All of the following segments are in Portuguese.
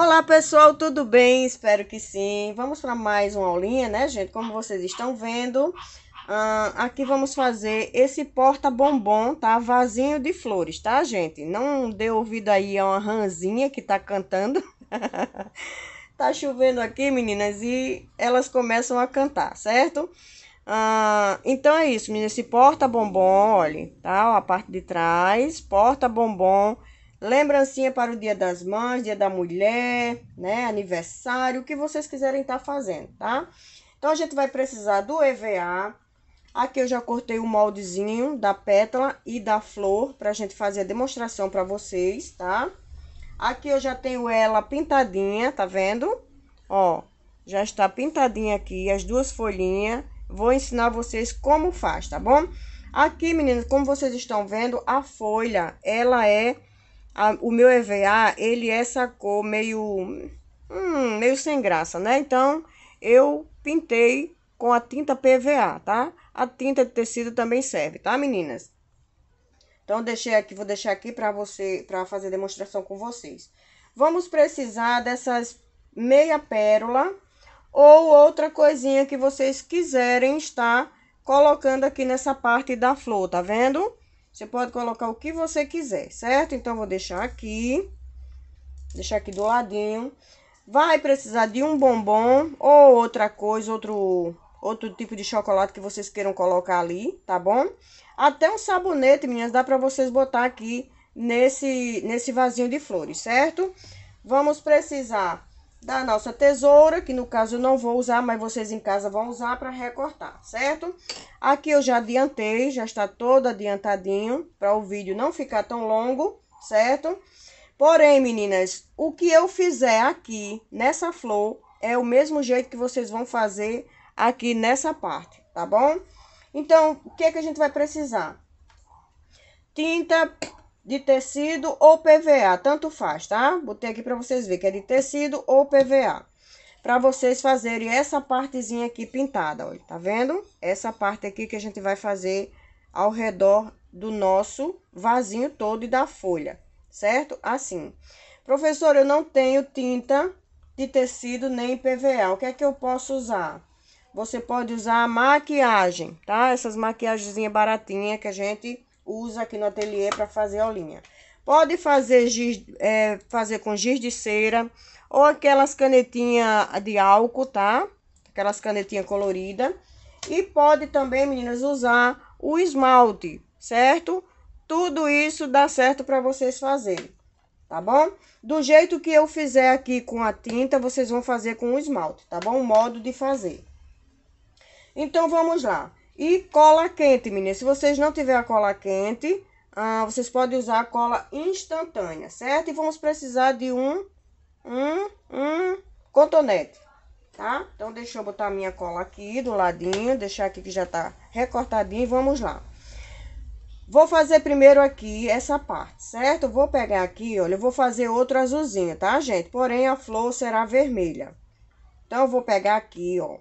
Olá pessoal, tudo bem? Espero que sim. Vamos para mais uma aulinha, né, gente? Como vocês estão vendo, uh, aqui vamos fazer esse porta-bombom, tá? Vasinho de flores, tá, gente? Não dê ouvido aí a uma ranzinha que tá cantando. tá chovendo aqui, meninas, e elas começam a cantar, certo? Uh, então é isso, meninas. Esse porta-bombom, olha, tá? A parte de trás, porta-bombom Lembrancinha para o Dia das Mães, Dia da Mulher, né? Aniversário, o que vocês quiserem estar tá fazendo, tá? Então, a gente vai precisar do EVA. Aqui eu já cortei o moldezinho da pétala e da flor para a gente fazer a demonstração para vocês, tá? Aqui eu já tenho ela pintadinha, tá vendo? Ó, já está pintadinha aqui as duas folhinhas. Vou ensinar vocês como faz, tá bom? Aqui, meninas, como vocês estão vendo, a folha, ela é a, o meu EVA, ele é essa cor meio, hum, meio sem graça, né? Então, eu pintei com a tinta PVA, tá? A tinta de tecido também serve, tá, meninas? Então, deixei aqui, vou deixar aqui para você, para fazer demonstração com vocês. Vamos precisar dessas meia pérola ou outra coisinha que vocês quiserem estar colocando aqui nessa parte da flor, tá vendo? Você pode colocar o que você quiser, certo? Então, vou deixar aqui. Deixar aqui do ladinho. Vai precisar de um bombom ou outra coisa, outro, outro tipo de chocolate que vocês queiram colocar ali, tá bom? Até um sabonete, meninas, dá pra vocês botar aqui nesse, nesse vasinho de flores, certo? Vamos precisar da nossa tesoura, que no caso eu não vou usar, mas vocês em casa vão usar para recortar, certo? Aqui eu já adiantei, já está todo adiantadinho, para o vídeo não ficar tão longo, certo? Porém, meninas, o que eu fizer aqui nessa flor é o mesmo jeito que vocês vão fazer aqui nessa parte, tá bom? Então, o que é que a gente vai precisar? Tinta de tecido ou PVA, tanto faz, tá? Botei aqui para vocês verem que é de tecido ou PVA. Para vocês fazerem essa partezinha aqui pintada, olha, tá vendo? Essa parte aqui que a gente vai fazer ao redor do nosso vasinho todo e da folha, certo? Assim. Professor, eu não tenho tinta de tecido nem PVA, o que é que eu posso usar? Você pode usar maquiagem, tá? Essas maquiagens baratinhas que a gente usa aqui no ateliê para fazer aulinha. Pode fazer, giz, é, fazer com giz de cera ou aquelas canetinhas de álcool, tá? Aquelas canetinhas coloridas. E pode também, meninas, usar o esmalte, certo? Tudo isso dá certo para vocês fazerem, tá bom? Do jeito que eu fizer aqui com a tinta, vocês vão fazer com o esmalte, tá bom? O modo de fazer. Então, vamos lá. E cola quente, meninas. Se vocês não tiver a cola quente, ah, vocês podem usar a cola instantânea, certo? E vamos precisar de um, um, um cotonete, tá? Então, deixa eu botar a minha cola aqui do ladinho, deixar aqui que já tá recortadinho e vamos lá. Vou fazer primeiro aqui essa parte, certo? vou pegar aqui, olha, eu vou fazer outro azulzinho, tá, gente? Porém, a flor será vermelha. Então, eu vou pegar aqui, ó.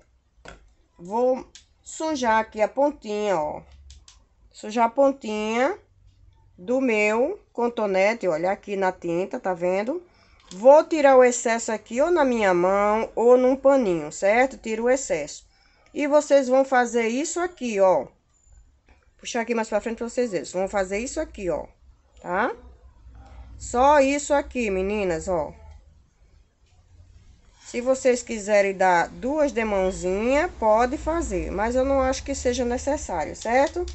Vou sujar aqui a pontinha, ó. Sujar a pontinha do meu contonete, olha, aqui na tinta, tá vendo? Vou tirar o excesso aqui ou na minha mão ou num paninho, certo? Tiro o excesso. E vocês vão fazer isso aqui, ó. Puxar aqui mais pra frente pra vocês verem. Vão fazer isso aqui, ó, tá? Só isso aqui, meninas, ó. Se vocês quiserem dar duas demãozinhas, pode fazer, mas eu não acho que seja necessário, certo?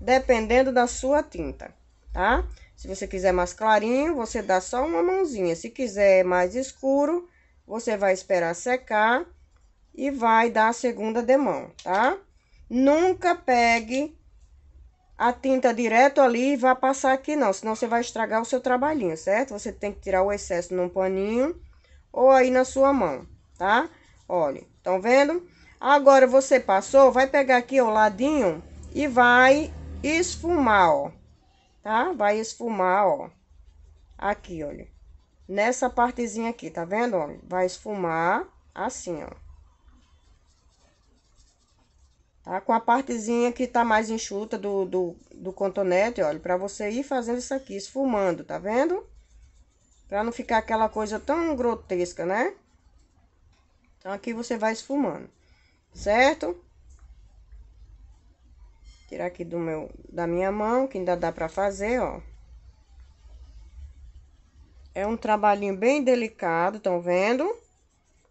Dependendo da sua tinta, tá? Se você quiser mais clarinho, você dá só uma mãozinha. Se quiser mais escuro, você vai esperar secar e vai dar a segunda demão, tá? Nunca pegue a tinta direto ali e vá passar aqui não, senão você vai estragar o seu trabalhinho, certo? Você tem que tirar o excesso num paninho ou aí na sua mão, tá? Olha, estão vendo? Agora, você passou, vai pegar aqui o ladinho e vai esfumar, ó. Tá? Vai esfumar, ó. Aqui, olha. Nessa partezinha aqui, tá vendo? Olha, vai esfumar assim, ó. Tá? Com a partezinha que tá mais enxuta do, do, do contonete, olha, pra você ir fazendo isso aqui, esfumando, tá vendo? Pra não ficar aquela coisa tão grotesca, né? Então, aqui você vai esfumando, certo? Tirar aqui do meu, da minha mão, que ainda dá pra fazer, ó. É um trabalhinho bem delicado, estão vendo?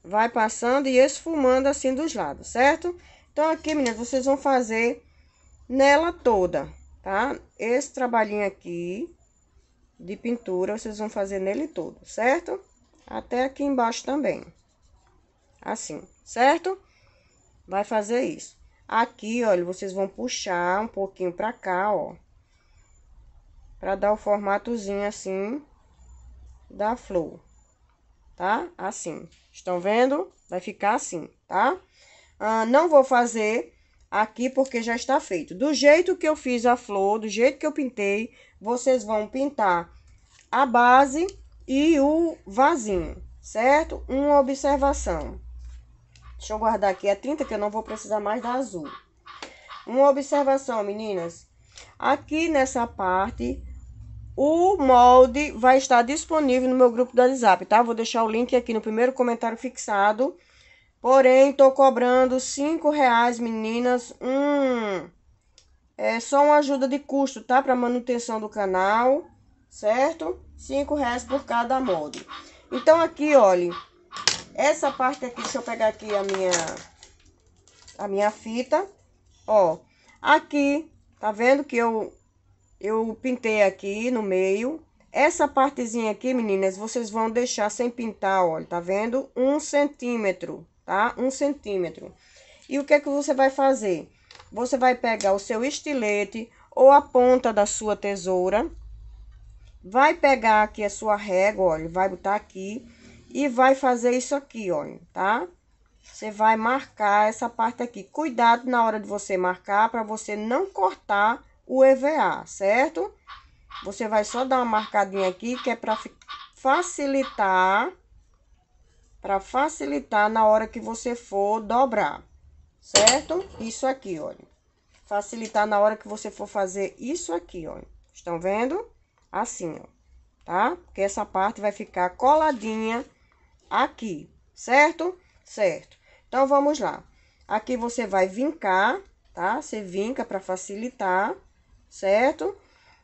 Vai passando e esfumando assim dos lados, certo? Então, aqui, meninas, vocês vão fazer nela toda, tá? Esse trabalhinho aqui de pintura, vocês vão fazer nele todo, certo? Até aqui embaixo também. Assim, certo? Vai fazer isso. Aqui, olha, vocês vão puxar um pouquinho pra cá, ó. Pra dar o formatozinho assim da flor, tá? Assim, estão vendo? Vai ficar assim, tá? Ah, não vou fazer aqui porque já está feito. Do jeito que eu fiz a flor, do jeito que eu pintei, vocês vão pintar a base e o vasinho, certo? Uma observação. Deixa eu guardar aqui a tinta que eu não vou precisar mais da azul. Uma observação, meninas. Aqui nessa parte, o molde vai estar disponível no meu grupo do WhatsApp, tá? Vou deixar o link aqui no primeiro comentário fixado. Porém, tô cobrando cinco reais, meninas. Hum, é só uma ajuda de custo, tá? Para manutenção do canal, certo? Cinco reais por cada molde. Então, aqui, olha, essa parte aqui, deixa eu pegar aqui a minha, a minha fita, ó. Aqui, tá vendo que eu, eu pintei aqui no meio. Essa partezinha aqui, meninas, vocês vão deixar sem pintar, olha, tá vendo? Um centímetro, tá? Um centímetro. E o que é que você vai fazer? Você vai pegar o seu estilete ou a ponta da sua tesoura, vai pegar aqui a sua régua, olha, vai botar aqui e vai fazer isso aqui, olha, tá? Você vai marcar essa parte aqui. Cuidado na hora de você marcar para você não cortar o EVA, certo? Você vai só dar uma marcadinha aqui que é para facilitar para facilitar na hora que você for dobrar, certo? Isso aqui, olha. Facilitar na hora que você for fazer isso aqui, olha. Estão vendo? Assim, ó, tá? Porque essa parte vai ficar coladinha aqui, certo? Certo. Então, vamos lá. Aqui você vai vincar, tá? Você vinca para facilitar, certo?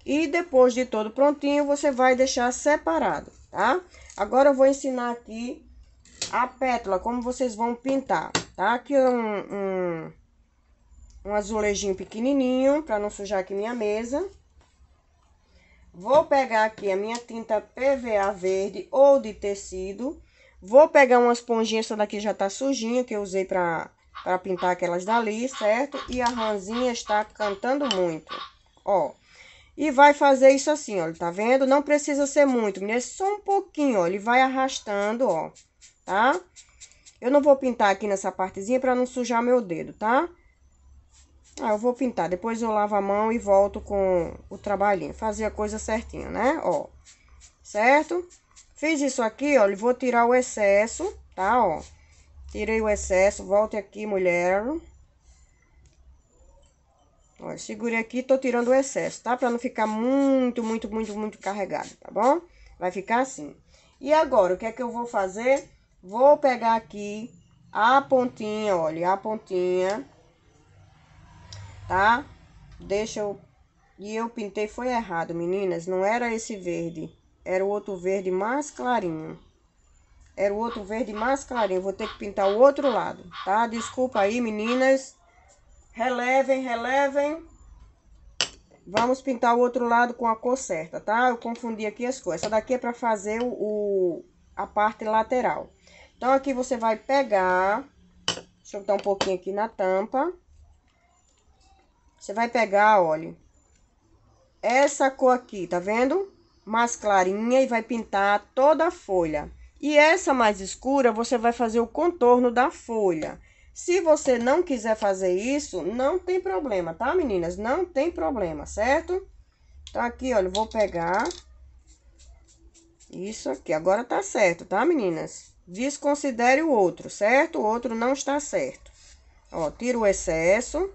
E depois de todo prontinho, você vai deixar separado, tá? Agora, eu vou ensinar aqui a pétala, como vocês vão pintar, tá? Aqui é um, um, um azulejinho pequenininho, para não sujar aqui minha mesa. Vou pegar aqui a minha tinta PVA verde ou de tecido. Vou pegar uma esponjinha, essa daqui já tá sujinha, que eu usei pra, pra pintar aquelas dali, certo? E a ranzinha está cantando muito, ó. E vai fazer isso assim, ó, tá vendo? Não precisa ser muito, meninas, só um pouquinho, ó. Ele vai arrastando, ó tá? Eu não vou pintar aqui nessa partezinha para não sujar meu dedo, tá? Ah, eu vou pintar, depois eu lavo a mão e volto com o trabalhinho, fazer a coisa certinho, né? Ó, certo? Fiz isso aqui, ó, vou tirar o excesso, tá? Ó, tirei o excesso, volte aqui, mulher. Ó, segurei aqui, tô tirando o excesso, tá? Pra não ficar muito, muito, muito, muito carregado, tá bom? Vai ficar assim. E agora, o que é que eu vou fazer? Vou pegar aqui a pontinha, olha, a pontinha, tá? Deixa eu... E eu pintei, foi errado, meninas, não era esse verde, era o outro verde mais clarinho. Era o outro verde mais clarinho, vou ter que pintar o outro lado, tá? Desculpa aí, meninas. Relevem, relevem. Vamos pintar o outro lado com a cor certa, tá? Eu confundi aqui as cores. Essa daqui é pra fazer o, a parte lateral. Então, aqui você vai pegar... Deixa eu botar um pouquinho aqui na tampa. Você vai pegar, olha, essa cor aqui, tá vendo? Mais clarinha e vai pintar toda a folha. E essa mais escura, você vai fazer o contorno da folha. Se você não quiser fazer isso, não tem problema, tá, meninas? Não tem problema, certo? Então, aqui, olha, vou pegar isso aqui. Agora tá certo, tá, meninas? Desconsidere o outro, certo? O outro não está certo. Ó, tiro o excesso.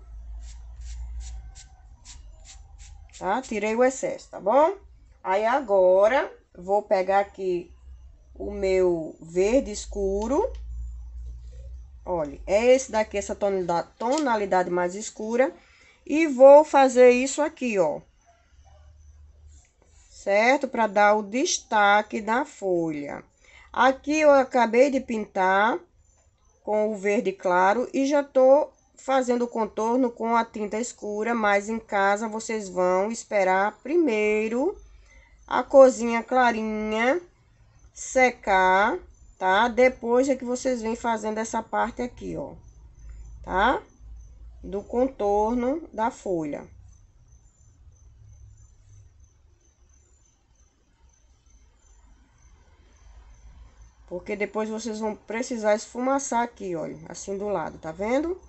Tá? Tirei o excesso, tá bom? Aí, agora, vou pegar aqui o meu verde escuro. Olha, é esse daqui, essa tonalidade, tonalidade mais escura. E vou fazer isso aqui, ó. Certo? Para dar o destaque da folha. Aqui eu acabei de pintar com o verde claro e já tô fazendo o contorno com a tinta escura, mas em casa vocês vão esperar primeiro a cozinha clarinha secar, tá? Depois é que vocês vêm fazendo essa parte aqui, ó, tá? Do contorno da folha. Porque depois vocês vão precisar esfumaçar aqui, olha, assim do lado, tá vendo?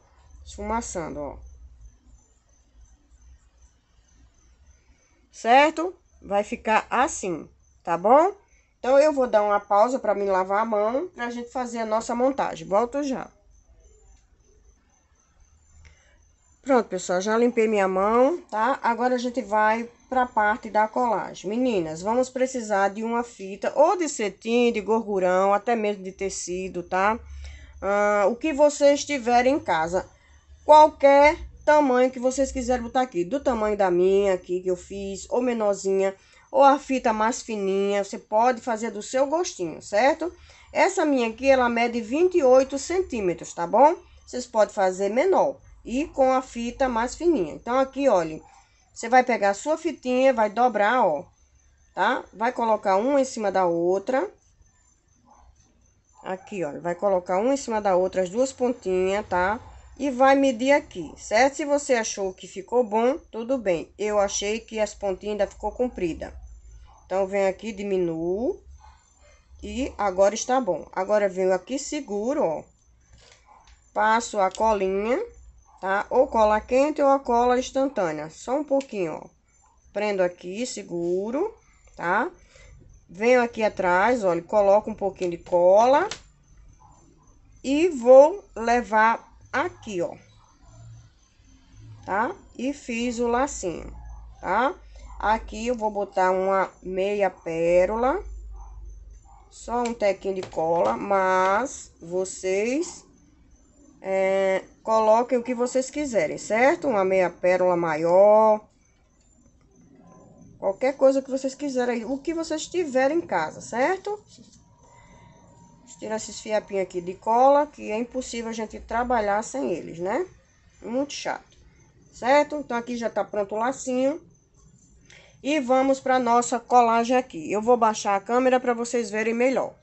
Esfumaçando, ó. Certo? Vai ficar assim, tá bom? Então, eu vou dar uma pausa para me lavar a mão, pra gente fazer a nossa montagem. Volto já. Pronto, pessoal, já limpei minha mão, tá? Agora a gente vai para a parte da colagem. Meninas, vamos precisar de uma fita ou de cetim, de gorgurão, até mesmo de tecido, tá? Ah, o que vocês tiverem em casa. Qualquer tamanho que vocês quiserem botar aqui. Do tamanho da minha aqui que eu fiz, ou menorzinha, ou a fita mais fininha. Você pode fazer do seu gostinho, certo? Essa minha aqui, ela mede 28 centímetros, tá bom? Vocês podem fazer menor e com a fita mais fininha. Então, aqui, olha, você vai pegar a sua fitinha, vai dobrar, ó, tá? Vai colocar uma em cima da outra. Aqui, ó, vai colocar uma em cima da outra, as duas pontinhas, tá? E vai medir aqui, certo? Se você achou que ficou bom, tudo bem. Eu achei que as pontinhas ainda ficou comprida. Então, vem aqui, diminuo. E agora está bom. Agora, venho aqui, seguro, ó. Passo a colinha tá? Ou cola quente ou a cola instantânea, só um pouquinho, ó. Prendo aqui, seguro, tá? Venho aqui atrás, olha, coloco um pouquinho de cola e vou levar aqui, ó. Tá? E fiz o lacinho, tá? Aqui eu vou botar uma meia pérola, só um tequinho de cola, mas vocês é, coloquem o que vocês quiserem, certo? Uma meia pérola maior. Qualquer coisa que vocês quiserem, o que vocês tiverem em casa, certo? Tira esses fiapinhos aqui de cola, que é impossível a gente trabalhar sem eles, né? Muito chato, certo? Então, aqui já tá pronto o lacinho. E vamos para nossa colagem aqui. Eu vou baixar a câmera para vocês verem melhor.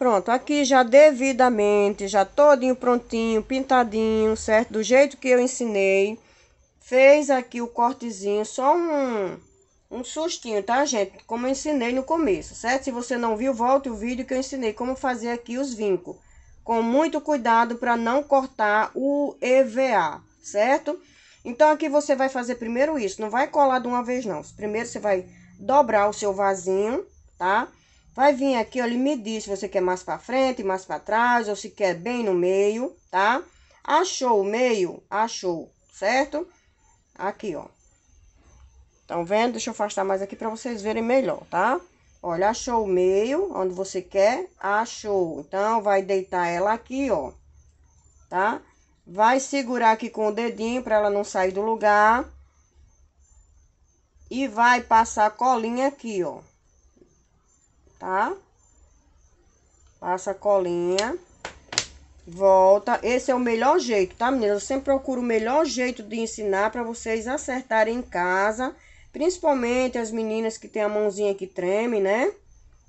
Pronto, aqui já devidamente, já todinho prontinho, pintadinho, certo? Do jeito que eu ensinei. Fez aqui o cortezinho, só um, um sustinho, tá, gente? Como eu ensinei no começo, certo? Se você não viu, volte o vídeo que eu ensinei como fazer aqui os vincos. Com muito cuidado para não cortar o EVA, certo? Então, aqui você vai fazer primeiro isso, não vai colar de uma vez, não. Primeiro você vai dobrar o seu vasinho, tá? Vai vir aqui, olha, e medir se você quer mais para frente, mais para trás, ou se quer bem no meio, tá? Achou o meio? Achou, certo? Aqui, ó. Estão vendo? Deixa eu afastar mais aqui para vocês verem melhor, tá? Olha, achou o meio, onde você quer, achou. Então, vai deitar ela aqui, ó, tá? Vai segurar aqui com o dedinho para ela não sair do lugar. E vai passar a colinha aqui, ó tá? Passa a colinha. Volta. Esse é o melhor jeito, tá, meninas? Eu sempre procuro o melhor jeito de ensinar para vocês acertarem em casa. Principalmente as meninas que tem a mãozinha que treme, né?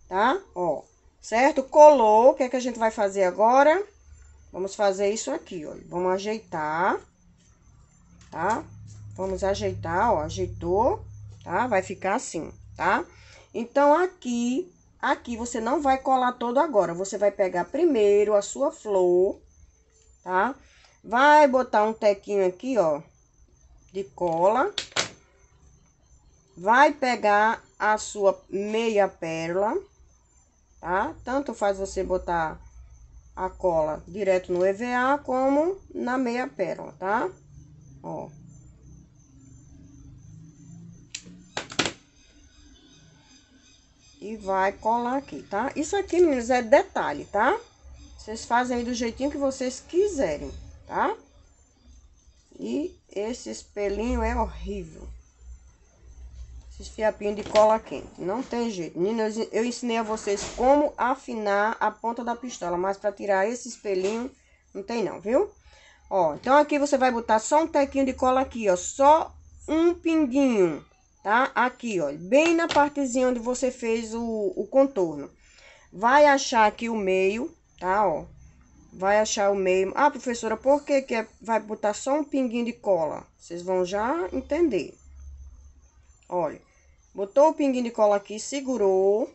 Tá? Ó, certo? Colou. O que é que a gente vai fazer agora? Vamos fazer isso aqui, ó. Vamos ajeitar, tá? Vamos ajeitar, ó. Ajeitou, tá? Vai ficar assim, tá? Então, aqui Aqui você não vai colar todo agora. Você vai pegar primeiro a sua flor, tá? Vai botar um tequinho aqui, ó, de cola. Vai pegar a sua meia pérola, tá? Tanto faz você botar a cola direto no EVA como na meia pérola, tá? Ó. e vai colar aqui, tá? Isso aqui, meninas, é detalhe, tá? Vocês fazem aí do jeitinho que vocês quiserem, tá? E esse espelhinho é horrível. Esses fiapinhos de cola quente. Não tem jeito. Meninas, eu ensinei a vocês como afinar a ponta da pistola. Mas para tirar esse espelhinho, não tem não, viu? Ó, então aqui você vai botar só um tequinho de cola aqui, ó. Só um pinguinho, tá? Aqui, ó. Bem na partezinha onde você fez o, o contorno. Vai achar aqui o meio, tá? Ó. Vai achar o meio. Ah, professora, por que que é, vai botar só um pinguinho de cola? Vocês vão já entender. Olha, botou o pinguinho de cola aqui, segurou,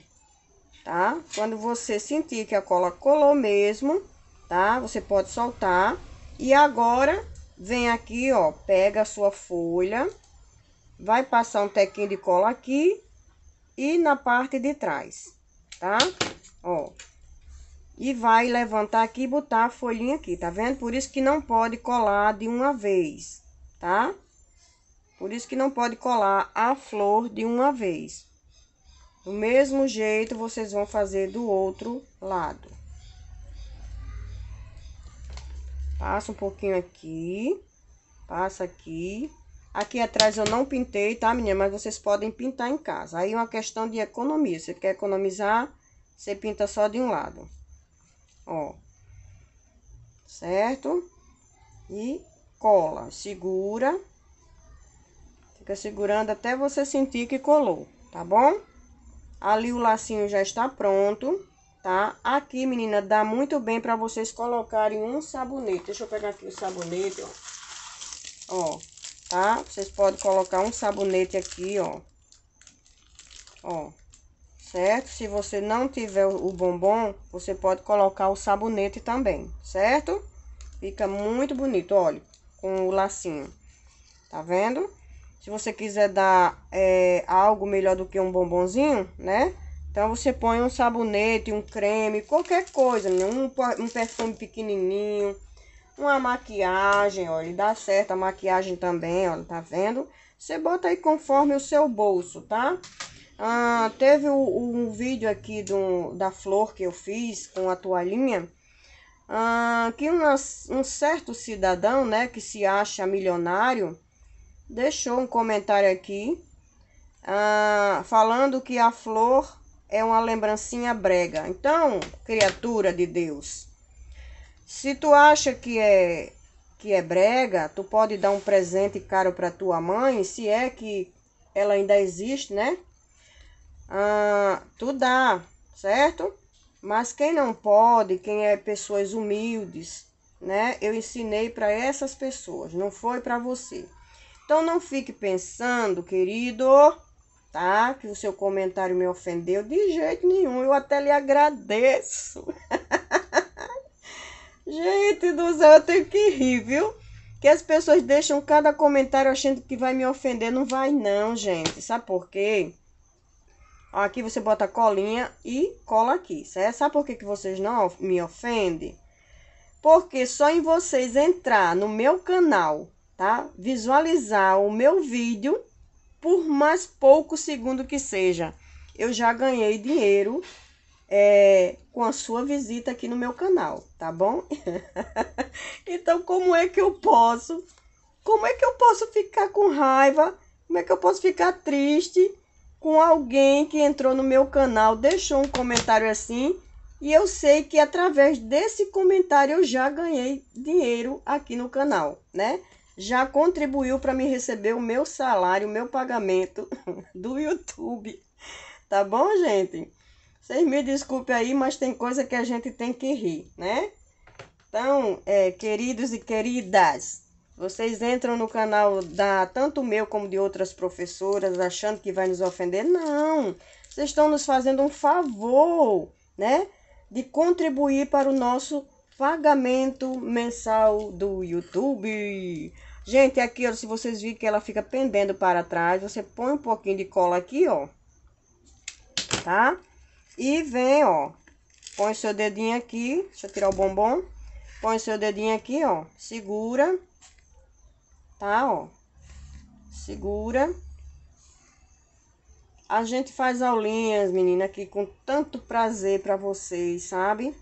tá? Quando você sentir que a cola colou mesmo, tá? Você pode soltar. E agora, vem aqui, ó, pega a sua folha, vai passar um tequinho de cola aqui e na parte de trás, tá? Ó, e vai levantar aqui e botar a folhinha aqui, tá vendo? Por isso que não pode colar de uma vez, tá? Por isso que não pode colar a flor de uma vez. Do mesmo jeito, vocês vão fazer do outro lado. Passa um pouquinho aqui, passa aqui. Aqui atrás eu não pintei, tá, menina? Mas vocês podem pintar em casa. Aí é uma questão de economia. Você quer economizar, você pinta só de um lado ó. Certo? E cola, segura. Fica segurando até você sentir que colou, tá bom? Ali o lacinho já está pronto, tá? Aqui, menina, dá muito bem para vocês colocarem um sabonete. Deixa eu pegar aqui o sabonete, ó. Ó, tá? Vocês podem colocar um sabonete aqui, ó. Ó certo? Se você não tiver o bombom, você pode colocar o sabonete também, certo? Fica muito bonito, olha, com o lacinho, tá vendo? Se você quiser dar é, algo melhor do que um bombonzinho, né? Então, você põe um sabonete, um creme, qualquer coisa, um, um perfume pequenininho, uma maquiagem, olha, dá certo a maquiagem também, olha, tá vendo? Você bota aí conforme o seu bolso, tá? Ah, teve um, um vídeo aqui do, da flor que eu fiz com a toalhinha. Ah, que uma, um certo cidadão, né, que se acha milionário, deixou um comentário aqui ah, falando que a flor é uma lembrancinha brega. Então, criatura de Deus, se tu acha que é que é brega, tu pode dar um presente caro para tua mãe, se é que ela ainda existe, né? ah, tu dá, certo? Mas quem não pode, quem é pessoas humildes, né? Eu ensinei para essas pessoas, não foi para você. Então não fique pensando, querido, tá? Que o seu comentário me ofendeu de jeito nenhum. Eu até lhe agradeço. Gente do céu, eu tenho que rir, viu? Que as pessoas deixam cada comentário achando que vai me ofender. Não vai, não, gente. Sabe por quê? Aqui você bota a colinha e cola aqui? Sabe por que, que vocês não me ofendem? Porque só em vocês entrar no meu canal, tá? Visualizar o meu vídeo, por mais pouco segundo que seja, eu já ganhei dinheiro é, com a sua visita aqui no meu canal, tá bom? então, como é que eu posso? Como é que eu posso ficar com raiva? Como é que eu posso ficar triste? com alguém que entrou no meu canal, deixou um comentário assim, e eu sei que através desse comentário eu já ganhei dinheiro aqui no canal, né? Já contribuiu para me receber o meu salário, o meu pagamento do YouTube. Tá bom, gente? Vocês me desculpem aí, mas tem coisa que a gente tem que rir, né? Então, é, queridos e queridas, vocês entram no canal da tanto meu como de outras professoras achando que vai nos ofender? Não. Vocês estão nos fazendo um favor, né? De contribuir para o nosso pagamento mensal do YouTube. Gente, aqui, ó, se vocês virem que ela fica pendendo para trás, você põe um pouquinho de cola aqui, ó. Tá? E vem, ó. Põe seu dedinho aqui. Deixa eu tirar o bombom. Põe seu dedinho aqui, ó. Segura tá? Ó, segura. A gente faz aulinhas, menina, aqui com tanto prazer para vocês, sabe?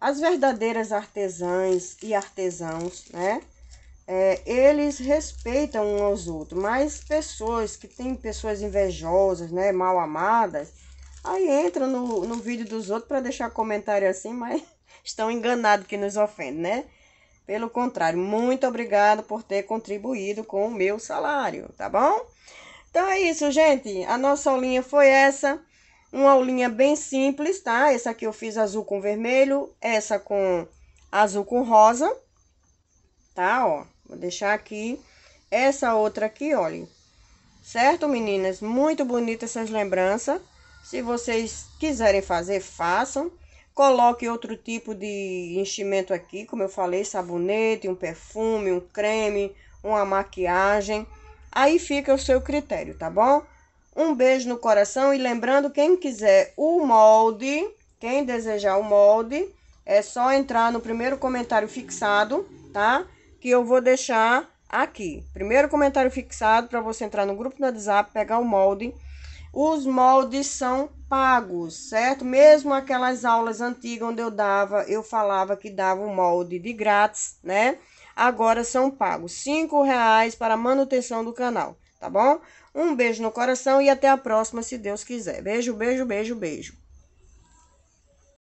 As verdadeiras artesãs e artesãos, né? É, eles respeitam uns aos outros, mas pessoas que têm pessoas invejosas, né, mal amadas, aí entram no, no vídeo dos outros para deixar comentário assim, mas estão enganados que nos ofendem, né? Pelo contrário, muito obrigado por ter contribuído com o meu salário, tá bom? Então é isso, gente. A nossa aulinha foi essa. Uma aulinha bem simples, tá? Essa aqui eu fiz azul com vermelho, essa com azul com rosa, tá? Ó, vou deixar aqui. Essa outra aqui, olha. Certo, meninas? Muito bonita essas lembranças. Se vocês quiserem fazer, façam. Coloque outro tipo de enchimento aqui, como eu falei, sabonete, um perfume, um creme, uma maquiagem. Aí fica o seu critério, tá bom? Um beijo no coração e lembrando, quem quiser o molde, quem desejar o molde, é só entrar no primeiro comentário fixado, tá? Que eu vou deixar aqui. Primeiro comentário fixado para você entrar no grupo do WhatsApp, pegar o molde os moldes são pagos, certo? Mesmo aquelas aulas antigas onde eu dava, eu falava que dava um molde de grátis, né? Agora são pagos cinco reais para manutenção do canal, tá bom? Um beijo no coração e até a próxima, se Deus quiser. Beijo, beijo, beijo, beijo.